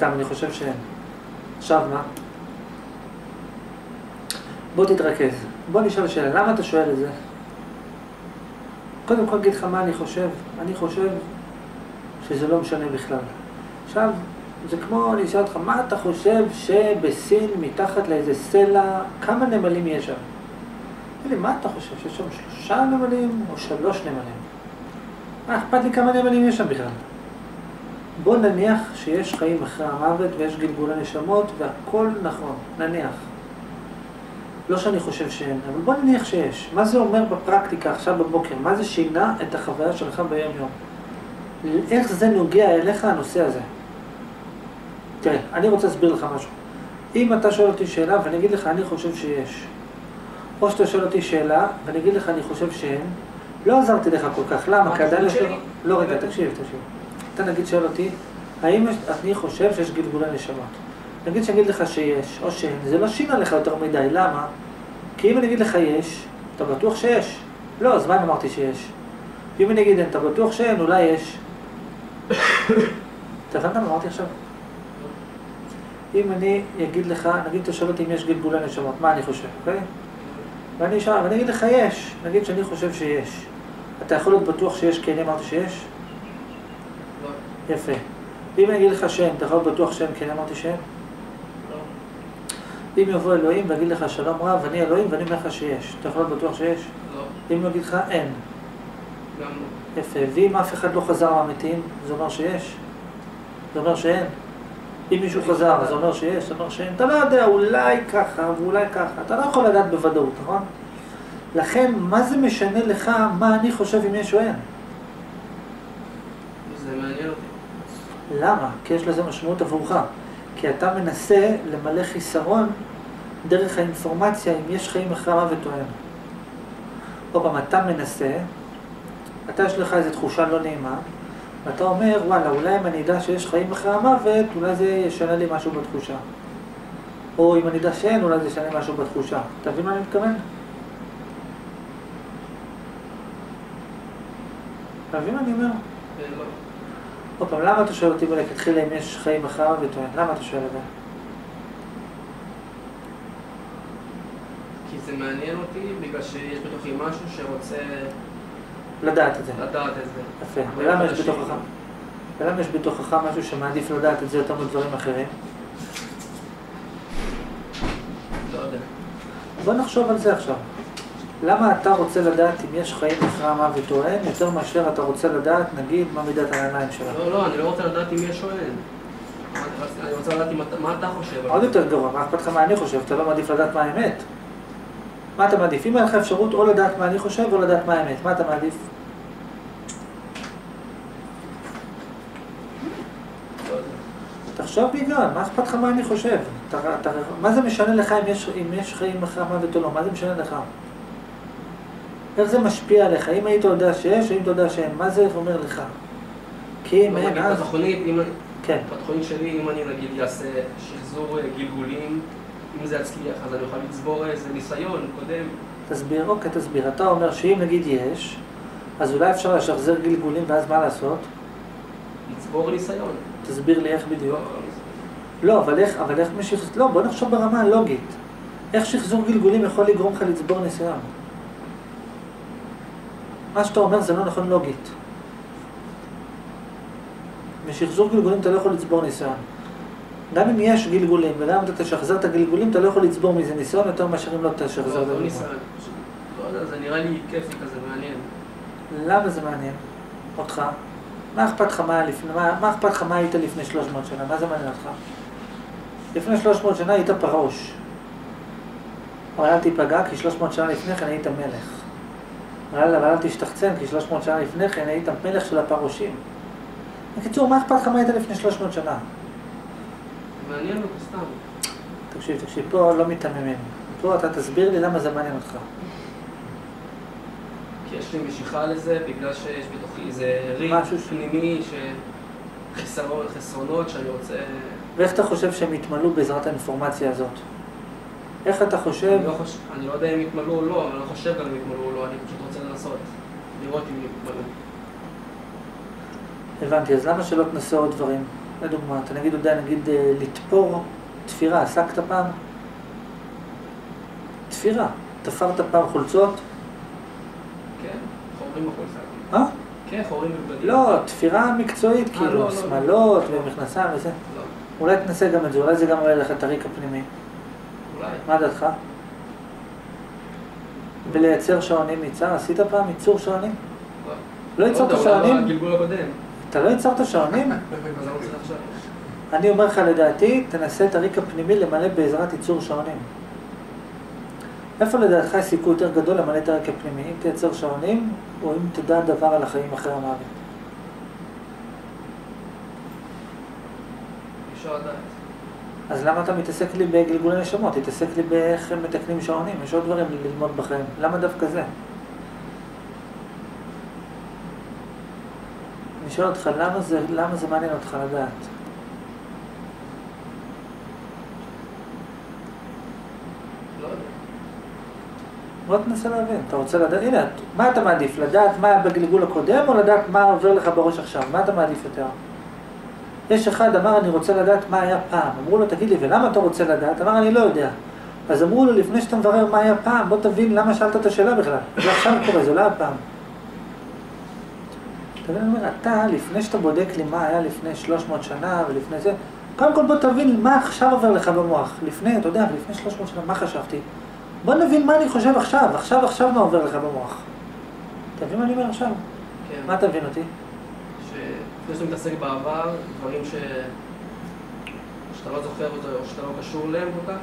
סתם, אני חושב שאין. עכשיו מה? בוא תתרכז. בוא נשאל שאלה, למה אתה שואל את זה? קודם כל אגיד לך מה אני חושב. אני חושב שזה לא משנה בכלל. עכשיו, זה כמו, אני אשאל אותך, מה אתה חושב שבסין, מתחת לאיזה סלע, כמה נמלים יש שם? תגיד לי, מה אתה חושב, שיש שם שלושה נמלים או שלוש נמלים? מה אכפת לי כמה נמלים יש שם בכלל? בוא נניח שיש חיים אחרי המוות ויש גלגולי נשמות והכל נכון, נניח. לא שאני חושב שאין, אבל בוא נניח שיש. מה זה אומר בפרקטיקה עכשיו בבוקר? מה זה שינה את החוויה שלך ביום יום? איך זה נוגע אליך הנושא הזה? תראה, אני רוצה להסביר לך משהו. אם אתה שואל אותי שאלה ואני אגיד לך אני חושב שיש, או שאתה שואל אותי שאלה ואני אגיד לך אני חושב שאין, לא עזרתי לך כל כך. למה? כי עדיין יש לך... לא, רגע, תקשיב, תקשיב. אתה נגיד שואל אותי, האם יש... אני חושב שיש גלגולי נשמות? נגיד שאני אגיד לך שיש או שאין, זה לא שינה לך יותר מדי, למה? כי אם אני אגיד לך יש, אתה בטוח שיש. לא, אז מה אם אמרתי שיש? אם אני אגיד אין, אתה בטוח שאין, אולי יש. אתה הבנת מה אמרתי עכשיו? אם אני אגיד לך, נגיד אתה שואל אותי אם יש גלגולי נשמות, מה אני חושב, אוקיי? ואני אשאל, ואני אגיד לך יש, נגיד שאני חושב שיש. אתה יכול להיות בטוח שיש כי אני אמרתי שיש? לא. יפה. ואם אני אגיד לך שאין, אתה יכול להיות בטוח כי אני אמרתי שאין? לא. אם יבוא אלוהים ויגיד לך שלום רב, אני אלוהים ואני אומר לך שיש, אתה יכול להיות בטוח שיש? לא. אם יגיד לך אין, גם לא. יפה. ואם אף אחד לא חזר מהמתים, זה אומר שיש? זה אומר שאין? אם מישהו חזר, זה אומר שיש, זה אומר שאין. אתה לא יודע, אולי ככה ואולי ככה. אתה לא יכול לדעת בוודאות, נכון? לכן, מה זה משנה לך מה אני חושב אם יש או אין? זה מעניין אותי. למה? כי יש לזה משמעות עבורך. כי אתה מנסה למלא חיסרון דרך האינפורמציה אם יש חיים אחרי המוות או אין. עוד פעם, אתה מנסה, אתה יש לך איזו תחושה לא נעימה, ואתה אומר, וואלה, אולי אם אני אדע שיש חיים אחרי המוות, אולי זה ישנה לי משהו בתחושה. או אם אני אדע שאין, אולי זה ישנה משהו בתחושה. אתה מבין מה אני מתכוון? אתה מבין מה אני אומר? עוד פעם, למה אתה שואל אותי מלכתחילה אם יש חיים או אין? למה אתה שואל את זה? כי זה מעניין אותי בגלל שיש בתוכי משהו שרוצה לדעת את זה. לדעת את זה. יפה. ולמה יש בתוכך? ולמה יש בתוכך משהו שמעדיף לדעת את זה יותר מדברים אחרים? לא יודע. בוא נחשוב על זה עכשיו. למה אתה רוצה לדעת אם יש חיים אחרי המוות או אין, יותר מאשר אתה רוצה לדעת, נגיד, מה מידת העיניים שלך? לא, לא, אני לא רוצה לדעת אם יש או אין. אני רוצה לדעת מה אתה חושב. עוד. יותר גרוע, מה אכפת לך מה אני חושב? אתה לא מעדיף לדעת מה האמת. מה אתה מעדיף? אם אין לך אפשרות או לדעת מה אני חושב או לדעת מה האמת, מה אתה מעדיף? תחשוב בהיגיון, מה אכפת לך מה אני חושב? מה זה משנה לך אם יש חיים אחרי המוות או לא? מה זה משנה לך? איך זה משפיע עליך? אם היית יודע שיש, או אם אתה יודע שאין, מה זה אומר לך? כי אם לא, אין, אז... בתוכנית, אם- כן. בתוכנית שלי, אם אני נגיד אעשה שחזור אה, גלגולים, אם זה יצליח, אז אני אוכל לצבור איזה ניסיון קודם. תסביר, אוקיי, תסביר. אתה אומר שאם נגיד יש, אז אולי אפשר לשחזר גלגולים ואז מה לעשות? לצבור ניסיון. תסביר לי איך בדיוק. לא, לא, אבל איך, אבל איך משחזור... לא, בוא נחשוב ברמה הלוגית. איך שחזור גלגולים יכול לגרום לך לצבור ניסיון? מה שאתה אומר זה לא נכון לוגית. משחזור גלגולים אתה לא יכול לצבור ניסיון. גם אם יש גלגולים, וגם אם אתה תשחזר את הגלגולים, אתה לא יכול לצבור מזה ניסיון יותר מאשר אם לא תשחזר את לא, לא הגלגולים. לא זה נראה לי כיפי כזה, מעניין. למה זה מעניין אותך? מה אכפת לך מה לפני, מה, מה אכפת לך מה היית לפני 300 שנה? מה זה מעניין אותך? לפני 300 שנה היית פרעוש. אבל אל תיפגע, כי 300 שנה לפני כן היית מלך. אבל אבל אל תשתחצן, כי 300 שנה לפני כן היית מלך של הפרעושים. בקיצור, מה אכפת לך מה היית לפני 300 שנה? מעניין אותי סתם. תקשיב, תקשיב, פה לא מיתממים. פה אתה תסביר לי למה זה מעניין אותך. כי יש לי משיכה לזה, בגלל שיש בתוכי איזה ריב פנימי, שחסרונות, חסרונות שאני רוצה... ואיך אתה חושב שהם יתמלאו בעזרת האינפורמציה הזאת? איך אתה חושב... אני לא, חוש... אני לא יודע אם יתמלאו או לא, אני לא חושב גם אם יתמלאו או לא, אני פשוט לנסות. לראות אם יתמלאו. הבנתי, אז למה שלא תנסה עוד דברים? לדוגמה, אתה נגיד יודע, נגיד אה, לתפור תפירה, עסקת פעם? תפירה. תפרת פעם חולצות? כן, חורים בחולצה. אה? כן, חורים בבגדים. לא, תפירה מקצועית, אה, לא, כאילו, לא, שמלות לא. ומכנסיים וזה. לא, אולי תנסה גם את זה, אולי זה גם יראה לך את הריק הפנימי. אולי. מה דעתך? ולייצר שעונים ייצר? עשית פעם ייצור שעונים? לא ייצרת יודע, אולי שעונים? הקודם. אתה לא ייצרת שעונים? אני אומר לך, לדעתי, תנסה את הריק הפנימי למלא בעזרת ייצור שעונים. איפה לדעתך יש סיכוי יותר גדול למלא את הריק הפנימי? אם תייצר שעונים, או אם תדע דבר על החיים אחרי המוות? אפשר לדעת. אז למה אתה מתעסק לי בגלגולי נשמות? תתעסק לי באיך הם מתקנים שעונים, יש עוד דברים ללמוד בחיים. למה דווקא זה? אני שואל אותך, למה זה, למה זה מעניין אותך לדעת? לא. בוא תנסה להבין, אתה רוצה לדעת, הנה, מה אתה מעדיף? לדעת מה היה בגלגול הקודם, או לדעת מה עובר לך בראש עכשיו? מה אתה מעדיף יותר? יש אחד אמר, אני רוצה לדעת מה היה פעם. אמרו לו, תגיד לי, ולמה אתה רוצה לדעת? אמר, אני לא יודע. אז אמרו לו, לפני שאתה מברר מה היה פעם, בוא תבין למה שאלת את השאלה בכלל. זה עכשיו קורה, זה לא היה פעם. אתה אני אומר, אתה, לפני שאתה בודק לי מה היה לפני 300 שנה ולפני זה, קודם כל בוא תבין מה עכשיו עובר לך במוח. לפני, אתה יודע, לפני 300 שנה, מה חשבתי? בוא נבין מה אני חושב עכשיו, עכשיו, עכשיו מה עובר לך במוח. אתה מבין מה אני אומר עכשיו? כן. מה תבין אותי? שלפני שאתה מתעסק בעבר, דברים ש... שאתה לא זוכר אותו או שאתה לא קשור אליהם כל כך,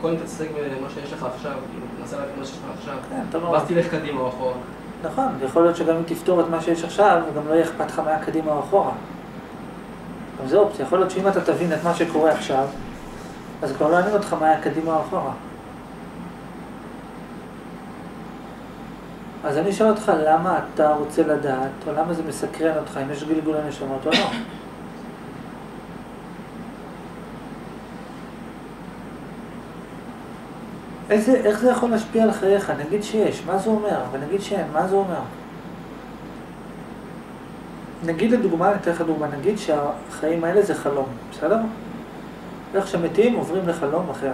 קודם תתעסק במה שיש לך עכשיו, כאילו, תנסה להבין מה שיש לך עכשיו. כן, לא... ואז תלך קדימה או אחורה. נכון, יכול להיות שגם אם תפתור את מה שיש עכשיו, גם לא יהיה אכפת לך מה קדימה או אחורה. גם זה אופציה, יכול להיות שאם אתה תבין את מה שקורה עכשיו, אז כבר לא יעניין אותך מה היה קדימה או אחורה. אז אני שואל אותך, למה אתה רוצה לדעת, או למה זה מסקרן אותך, אם יש גלגולי נשמות או לא? איזה, איך זה יכול להשפיע על חייך? נגיד שיש, מה זה אומר? ונגיד שאין, מה זה אומר? נגיד לדוגמה, אני אתן לך דוגמה, נגיד שהחיים האלה זה חלום, בסדר? איך שמתים עוברים לחלום אחר.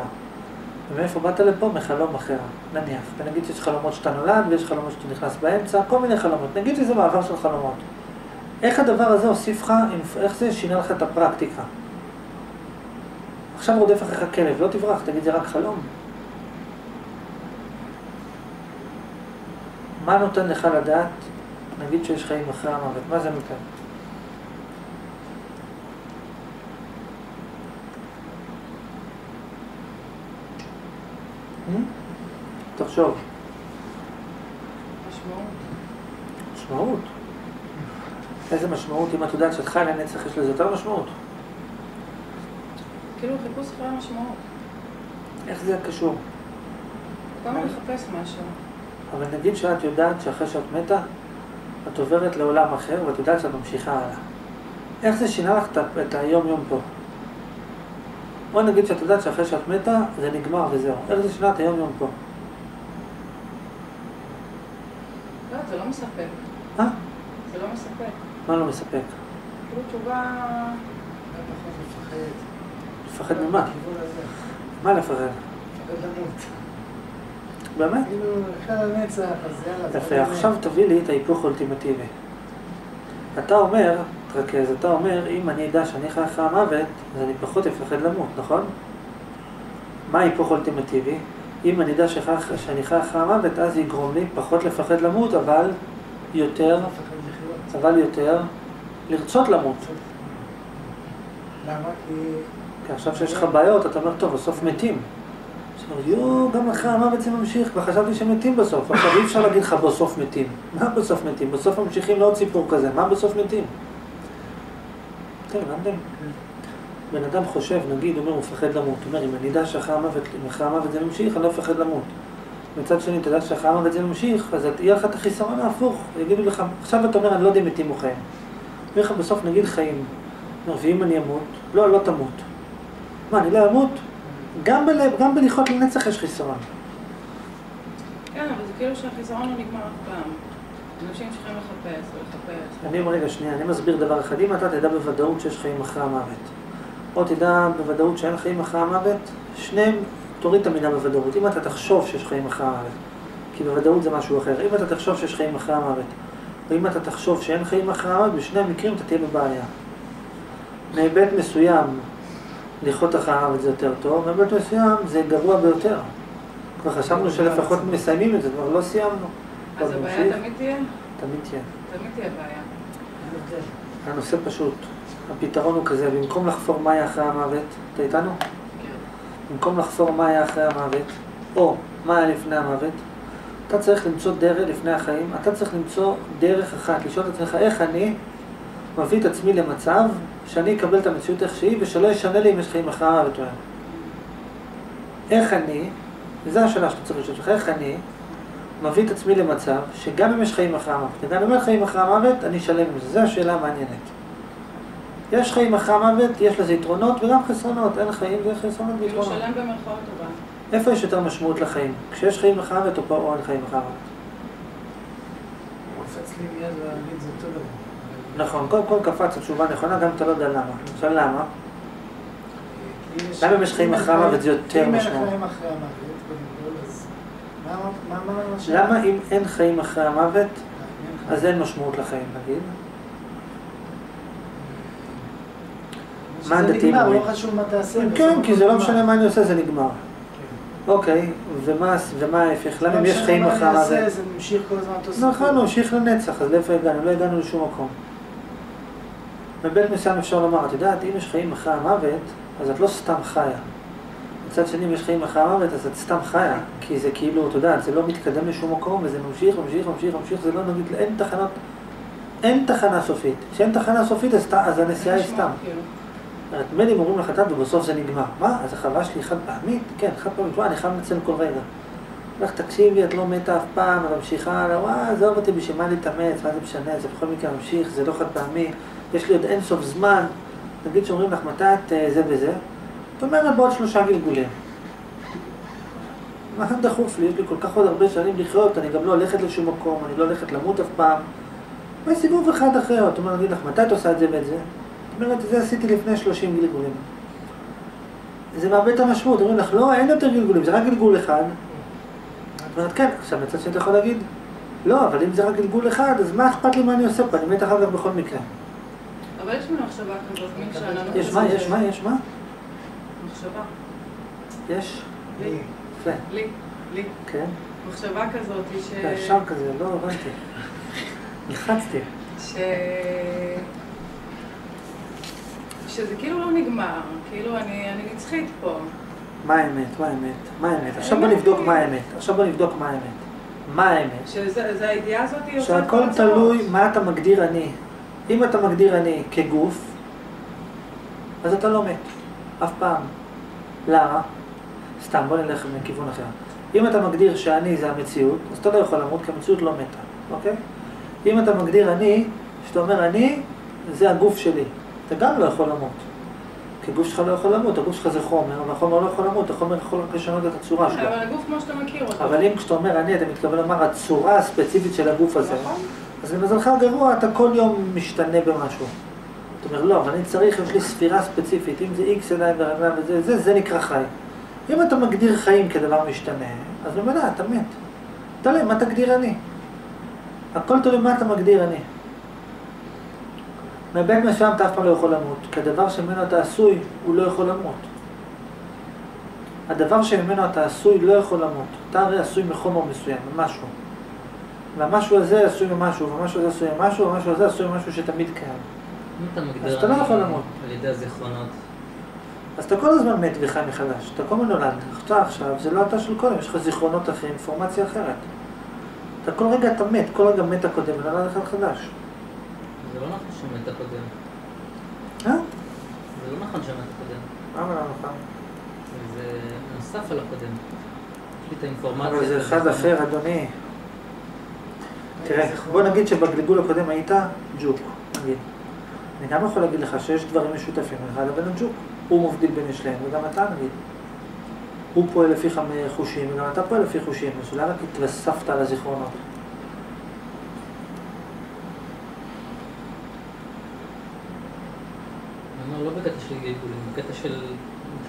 ומאיפה באת לפה? מחלום אחר, נניח. ונגיד שיש חלומות שאתה נולד, ויש חלומות שאתה נכנס באמצע, כל מיני חלומות. נגיד שזה מעבר של חלומות. איך הדבר הזה הוסיף לך, איך זה שינה לך את הפרקטיקה? עכשיו רודף אחריך כלב, לא תברח, תגיד זה רק חלום. מה נותן לך לדעת, נגיד שיש חיים אחרי המוות, מה זה נותן? תחשוב, משמעות. משמעות. איזה משמעות, אם את יודעת שאת חיה לנצח, יש לזה יותר משמעות. כאילו חיפוש אחרי המשמעות. איך זה קשור? הזמן לחפש משהו. אבל נגיד שאת יודעת שאחרי שאת מתה, את עוברת לעולם אחר ואת יודעת שאת ממשיכה הלאה. איך זה שינה לך את היום-יום פה? בוא נגיד שאת יודעת שאחרי שאת מתה, זה נגמר וזהו. איך זה שינה את היום-יום פה? לא, זה לא מספק. אה? זה לא מספק. מה לא מספק? כאילו תשובה... לפחד. לפחד ממה? מה לפחד? לפחד למות. באמת? כאילו, אחרי הנצח, אז יאללה. יפה, לא עכשיו תביא לי את ההיפוך האולטימטיבי. אתה אומר, תרכז, אתה אומר, אם אני אדע שאני חי אחרי המוות, אז אני פחות אפחד למות, נכון? מה ההיפוך האולטימטיבי? אם אני אדע שחי- שאני חי אחרי המוות, אז יגרום לי פחות לפחד למות, אבל יותר. אבל יותר לרצות למות. למה? כי... עכשיו שיש לך בעיות, אתה אומר, טוב, בסוף מתים. יואו, גם אחרי המוות זה ממשיך, וחשבתי שמתים בסוף. עכשיו אי אפשר להגיד לך בסוף מתים. מה בסוף מתים? בסוף ממשיכים לעוד סיפור כזה, מה בסוף מתים? כן, הבנתם? בן אדם חושב, נגיד, אומר, הוא מפחד למות. הוא אומר, אם אני אדע שאחרי המוות, אם אחרי המוות זה ממשיך, אני לא מפחד למות. מצד שני, תדע שאחרי המוות זה ממשיך, אז יהיה לך את החיסרון ההפוך. יגידו לך, עכשיו אתה אומר, אני לא יודע אם מתים או חיים. יהיה לך בסוף, נגיד, חיים. אומר, ואם אני אמות? לא, לא תמות. מה, אני לא אמות? גם, בלב, גם בלחיות לנצח יש חיסרון. כן, אבל זה כאילו שהחיסרון לא נגמר אף פעם. אנשים צריכים לחפש ולחפש. אני אומר רגע שנייה, אני מסביר דבר אחד, אם אתה תדע בוודאות שיש חיים אחרי המוות, או תדע בוודאות שאין חיים אחרי המוות, שניהם, תוריד את המילה בוודאות. אם אתה תחשוב שיש חיים אחרי המוות, כי בוודאות זה משהו אחר, אם אתה תחשוב שיש חיים אחרי המוות, או אם אתה תחשוב שאין חיים אחרי המוות, בשני המקרים אתה תהיה בבעיה. מהיבט מסוים, לחיות אחרי המוות זה יותר טוב, מהיבט מסוים זה גרוע ביותר. כבר חשבנו שלפחות מסיימים את זה, כבר לא סיימנו. אז הבעיה. תמיד תהיה? תמיד תהיה. תמיד תהיה בעיה. הנושא פשוט. הפתרון הוא כזה, במקום לחפור מה היה אחרי המוות, אתה איתנו? כן. במקום לחפור מה היה אחרי המוות, או מה היה לפני המוות, אתה צריך למצוא דרך לפני החיים, אתה צריך למצוא דרך אחת, לשאול את עצמך איך אני מביא את עצמי למצב שאני אקבל את המציאות איך שהיא ושלא ישנה לי אם יש חיים אחרי המוות או אין. איך אני, וזו השאלה שאתה צריך לשאול אותך, איך אני מביא את עצמי למצב שגם אם יש חיים אחרי המוות, וגם אם אין חיים אחרי המוות, אני אשלם עם זה, זו השאלה המעניינת. יש חיים אחרי המוות, יש לזה יתרונות וגם חסרונות, אין חיים וחסרונות כאילו ויתרונות. שלם במרכאות טובה. איפה יש יותר משמעות לחיים? כשיש חיים אחרי המוות או פה או אין חיים אחרי המוות? קופץ לי מיד להגיד זה אותו דבר. נכון, קודם כל קפץ התשובה נכונה, גם אתה לא יודע למה. עכשיו למה? למה אם יש חיים אחרי המוות זה יותר משמעות? למה אם אין חיים אחרי המוות, חיים? אז אין משמעות לחיים, נגיד? מה הדתיים אומרים? לא חשוב מה תעשה. כן, כי זה לא. משנה מה אני עושה, זה נגמר. כן. אוקיי, ומה ההפך? למה אם יש חיים לא משנה מה אני המוות? אעשה, זה ממשיך כל הזמן אותו סיפור. נכון, נמשיך לנצח, אז לאיפה הגענו? לא הגענו לשום מקום. בבית מסוים אפשר לומר, את יודעת, אם יש חיים אחרי המוות, אז את לא סתם חיה. מצד שני, אם יש חיים אחרי המוות, אז את סתם חיה, כי זה כאילו, את יודעת, זה לא מתקדם לשום מקום, וזה ממשיך, ממשיך, ממשיך, ממשיך, זה לא נגיד, אין תחנה סופית. כשאין תחנה סופית, אז, אז הנסיעה היא סתם. אומרת, מילא אם אומרים לך, "טוב, ובסוף זה נגמר. מה? אז החוויה שלי חד פעמית? כן, חד פעמית. וואי, אני חייב לנצל כל רגע. לך תקשיבי, את לא מתה אף פעם, את ממשיכה, וואי, עזוב אותי, בשביל מה להתאמץ, מה זה משנה, זה בכל מקרה ממשיך, זה לא חד פעמי, יש לי עוד אין סוף זמן. נגיד שאומרים לך, מתי את אה, זה וזה? את אומרת, בעוד שלושה גלגולים. מה דחוף לי? יש לי כל כך עוד הרבה שנים לחיות, אני גם לא הולכת לשום מקום, אני לא הולכת למות אף פעם. וסיבוב אחד אחר, את אומרת, נגיד לך, מתי את עושה את זה ואת זה? את אומרת, זה עשיתי לפני 30 גלגולים. זה מאבד את המשמעות, אומרים לך, לא, אין יותר גלגולים, זה רק גלגול אחד. את אומרת, כן, עכשיו מצד שני אתה יכול להגיד, לא, אבל אם זה רק גלגול אחד, אז מה אכפת לי מה אני עושה פה, אני מת אחר כך בכל מקרה. אבל יש מין מחשבה כזאת, יש מה, יש מה, יש מה? מחשבה. יש? לי, יפה, לי, לי. כן. מחשבה כזאת היא ש... ישר כזה, לא הבנתי. נלחצתי. ש... שזה כאילו לא נגמר, כאילו אני, אני נצחית פה. מה האמת? מה האמת? מה האמת? עכשיו בוא נבדוק מה האמת. עכשיו בוא נבדוק מה האמת. מה האמת? שזה זה הידיעה הזאת היא עושה שהכל. תלוי מה אתה מגדיר אני. אם אתה מגדיר אני כגוף, אז אתה לא מת. אף פעם. למה? סתם, בוא נלך מכיוון אחר. אם אתה מגדיר שאני זה המציאות, אז אתה לא יכול למות, כי המציאות לא מתה, אוקיי? אם אתה מגדיר אני, שאתה אומר אני, זה הגוף שלי. אתה גם לא יכול למות. כי הגוף שלך לא יכול למות, הגוף שלך זה חומר, והחומר לא יכול למות, החומר יכול רק לשנות את הצורה שלו. אבל הגוף כמו שאתה מכיר אותו. אבל אם כשאתה אומר אני, אתה מתכוון לומר הצורה הספציפית של הגוף הזה. נכון. אז למזלך הגרוע, אתה כל יום משתנה במשהו. אתה אומר, לא, אבל אני צריך, יש לי ספירה ספציפית, אם זה איקס ידיים ורגליים וזה, זה, זה נקרא חי. אם אתה מגדיר חיים כדבר משתנה, אז בוודאי, אתה מת. תלוי, מה תגדיר אני? הכל תלוי מה אתה מגדיר אני. מהבית מסוים אתה אף פעם לא יכול למות, כי הדבר שממנו אתה עשוי, הוא לא יכול למות. הדבר שממנו אתה עשוי לא יכול למות. אתה הרי עשוי מחומר מסוים, ממשהו. והמשהו הזה עשוי ממשהו, והמשהו הזה עשוי ממשהו, והמשהו הזה עשוי ממשהו שתמיד קיים. אז אתה לא יכול למות. על ידי הזיכרונות, אז אתה כל הזמן מת וחי מחדש. אתה כל הזמן נולד. אתה עכשיו, זה לא אתה של קודם, יש לך זיכרונות אחרים, אינפורמציה אחרת. אתה כל רגע אתה מת, כל רגע מת הקודם ונולד אחד חדש. לא נכון שמת הקודם. אה? זה לא נכון שמת הקודם. למה לא נכון? זה נוסף על הקודם. יש לי את האינפורמציה. אבל זה אחד. אחר, אדוני. תראה, בוא נגיד שבגלגול הקודם היית ג'וק, נגיד. אני גם יכול להגיד לך שיש דברים משותפים לך לבין הג'וק. הוא מבדיל בין שניהם, וגם אתה נגיד. הוא פועל לפי חושים, וגם אתה פועל לפי חושים, אז אולי רק התווספת על הזיכרונות. לא בקטע של גלגולים, בקטע של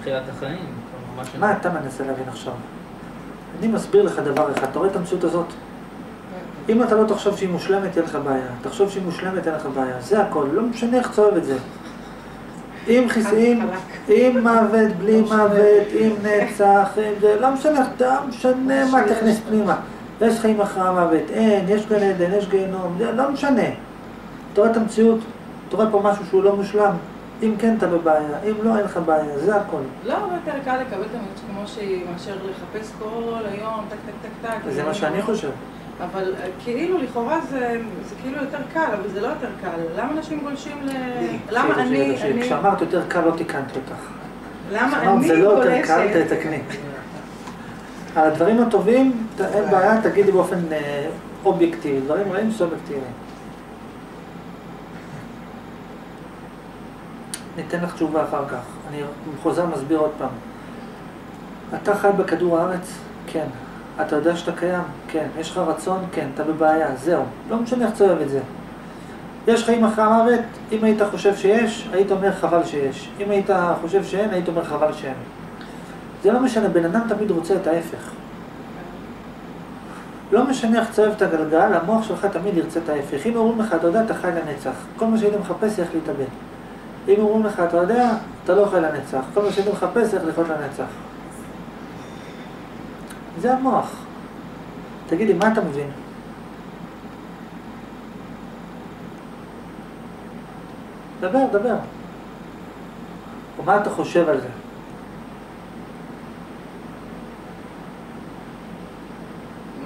תחילת החיים. מה אתה מנסה להבין עכשיו? אני מסביר לך דבר אחד, אתה רואה את המציאות הזאת? אם אתה לא תחשוב שהיא מושלמת, תהיה לך בעיה. תחשוב שהיא מושלמת, אין לך בעיה. זה הכל, לא משנה איך תסובב את זה. עם חיסאים, עם מוות, בלי מוות, עם נצח, עם זה, לא משנה, לא משנה מה תכניס פנימה. יש חיים אחרי המוות, אין, יש גן עדן, יש גיהנום, לא משנה. אתה רואה את המציאות, אתה רואה פה משהו שהוא לא מושלם. אם כן, אתה בבעיה, אם לא, אין לך בעיה, זה הכל. לא הרבה יותר קל לקבל את המציאות כמו שהיא, מאשר לחפש כל היום, טק טק טק טק. זה מה שאני חושב. אבל אה, כאילו, לכאורה זה, זה כאילו יותר קל, אבל זה לא יותר קל. למה אנשים גולשים ל... למה אני, כשאמרת יותר קל, לא תיקנתי אותך. למה אני זה לא יותר קל, גולשת? תתקני. על הדברים הטובים, אין בעיה, תגידי באופן אה, אובייקטיבי, דברים רעים סובייקטיביים. ניתן לך תשובה אחר כך. אני חוזר, מסביר עוד פעם. אתה חי בכדור הארץ? כן. אתה יודע שאתה קיים? כן. יש לך רצון? כן. אתה בבעיה, זהו. לא משנה איך תסובב את זה. יש חיים אחרי המוות? אם היית חושב שיש, היית אומר חבל שיש. אם היית חושב שאין, היית אומר חבל שאין. זה לא משנה, בן אדם תמיד רוצה את ההפך. לא משנה איך תסובב את הגלגל, המוח שלך תמיד ירצה את ההפך. אם אומרים לך, אתה יודע, אתה חי לנצח. כל מה שהיית מחפש, איך להתאבד. אם אומרים לך, אתה יודע, אתה לא חי לנצח. כל מה שהיית מחפש, איך לחיות לנצח. זה המוח. תגידי, מה אתה מבין? דבר, דבר. או מה אתה חושב על זה?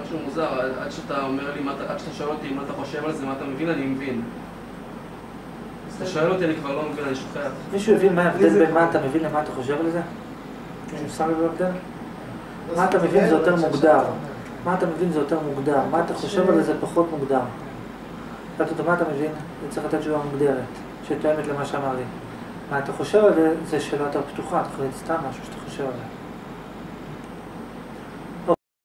משהו מוזר, עד- שאתה אומר לי, עד שאתה שואל אותי אם אתה חושב על זה, מה אתה מבין, אני מבין. אתה שואל אותי, אני כבר לא מבין, אני שוכח. מישהו הבין מה ההבדל בין מה אתה מבין למה אתה חושב על זה? מישהו שם לב בהבדל? לא מה אתה מבין זה יותר מוגדר. מה אתה מבין זה יותר מוגדר, מה אתה חושב על זה פחות מוגדר. שאלתי אותו, מה אתה מבין? זה צריך לתת תשובה מוגדרת, שתואמת למה שאמר לי. מה אתה חושב על זה, זה שאלה יותר פתוחה, אתה יכול להגיד סתם משהו שאתה חושב על זה.